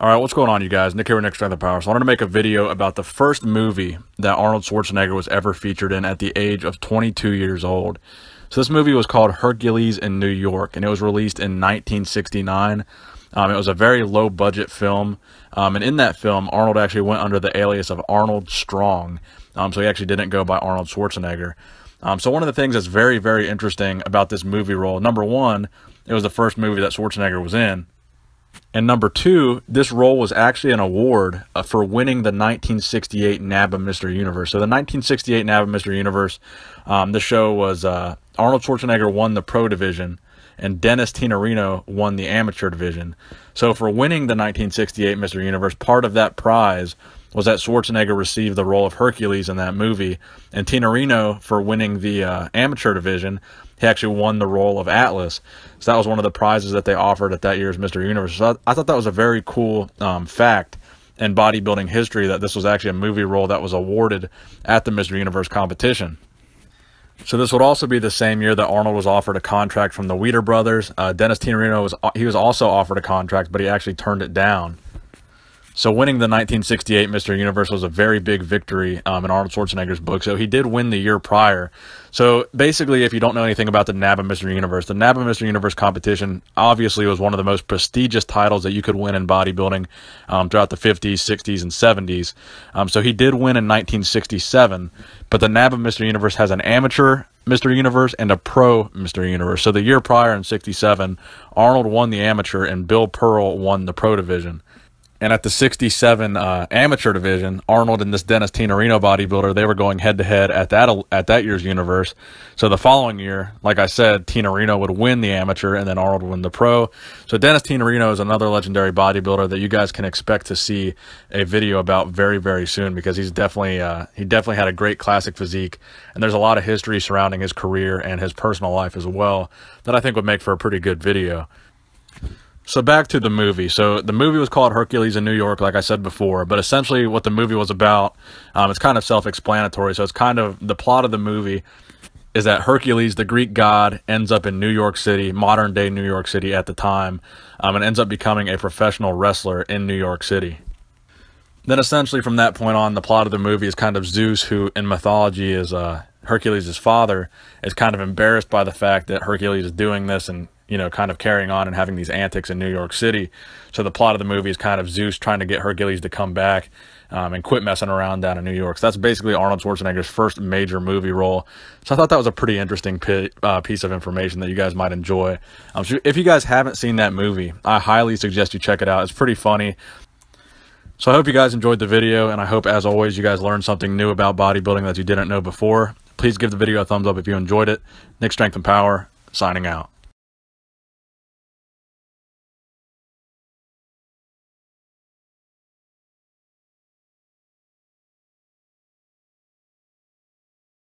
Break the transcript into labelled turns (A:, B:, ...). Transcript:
A: All right, what's going on, you guys? Nick here with Nick Strength and Power. So I wanted to make a video about the first movie that Arnold Schwarzenegger was ever featured in at the age of 22 years old. So this movie was called Hercules in New York, and it was released in 1969. Um, it was a very low budget film, um, and in that film, Arnold actually went under the alias of Arnold Strong. Um, so he actually didn't go by Arnold Schwarzenegger. Um, so one of the things that's very, very interesting about this movie role, number one, it was the first movie that Schwarzenegger was in. And number two, this role was actually an award uh, for winning the 1968 NABBA Mr. Universe. So the 1968 NABBA Mr. Universe, um, the show was uh, Arnold Schwarzenegger won the pro division, and Dennis Tinerino won the amateur division. So for winning the 1968 Mr. Universe, part of that prize was that Schwarzenegger received the role of Hercules in that movie, and Tinerino for winning the uh, amateur division he actually won the role of Atlas. So that was one of the prizes that they offered at that year's Mr. Universe. So I, I thought that was a very cool um, fact in bodybuilding history that this was actually a movie role that was awarded at the Mr. Universe competition. So this would also be the same year that Arnold was offered a contract from the Weider brothers. Uh, Dennis Tinerino was he was also offered a contract, but he actually turned it down. So winning the 1968 Mr. Universe was a very big victory um, in Arnold Schwarzenegger's book. So he did win the year prior. So basically, if you don't know anything about the NABBA Mr. Universe, the NABBA Mr. Universe competition obviously was one of the most prestigious titles that you could win in bodybuilding um, throughout the 50s, 60s, and 70s. Um, so he did win in 1967, but the NABBA Mr. Universe has an amateur Mr. Universe and a pro Mr. Universe. So the year prior in 67, Arnold won the amateur and Bill Pearl won the pro division. And at the 67 uh, amateur division, Arnold and this Dennis Tinerino bodybuilder, they were going head to head at that at that year's universe. So the following year, like I said, Tinerino would win the amateur, and then Arnold would win the pro. So Dennis Tinerino is another legendary bodybuilder that you guys can expect to see a video about very very soon because he's definitely uh, he definitely had a great classic physique, and there's a lot of history surrounding his career and his personal life as well that I think would make for a pretty good video. So back to the movie. So the movie was called Hercules in New York, like I said before. But essentially, what the movie was about, um, it's kind of self-explanatory. So it's kind of the plot of the movie is that Hercules, the Greek god, ends up in New York City, modern day New York City at the time, um, and ends up becoming a professional wrestler in New York City. Then essentially from that point on, the plot of the movie is kind of Zeus, who in mythology is uh, Hercules' father, is kind of embarrassed by the fact that Hercules is doing this and you know, kind of carrying on and having these antics in New York City. So the plot of the movie is kind of Zeus trying to get Hercules to come back um, and quit messing around down in New York. So that's basically Arnold Schwarzenegger's first major movie role. So I thought that was a pretty interesting uh, piece of information that you guys might enjoy. Um, so if you guys haven't seen that movie, I highly suggest you check it out. It's pretty funny. So I hope you guys enjoyed the video, and I hope, as always, you guys learned something new about bodybuilding that you didn't know before. Please give the video a thumbs up if you enjoyed it. Nick Strength and Power, signing out.